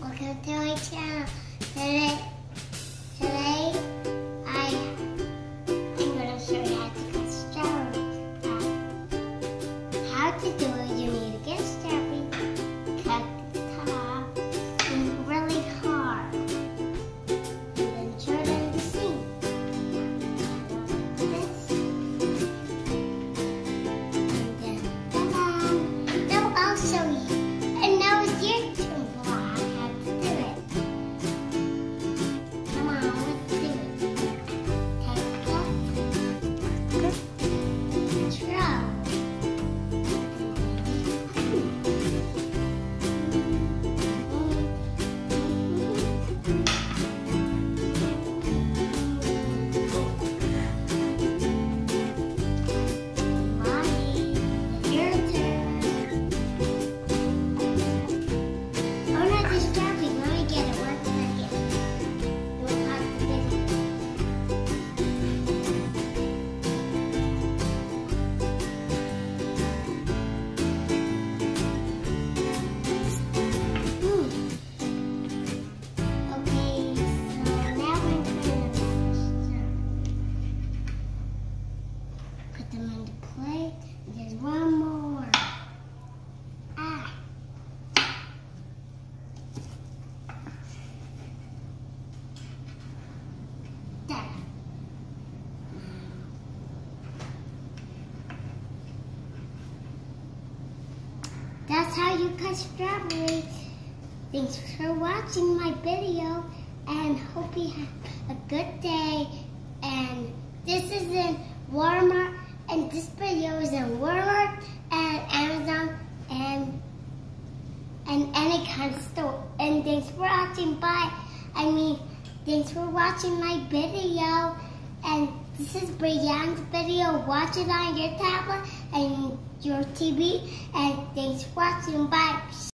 我可以跳一跳，奶。That's how you cut strawberries. Thanks for watching my video and hope you have a good day. And this is in Walmart and this video is in Walmart and Amazon and and any kind of store. And thanks for watching. Bye. I mean, thanks for watching my video. And this is Brianna's video. Watch it on your tablet and your TV. And thanks for watching. Bye.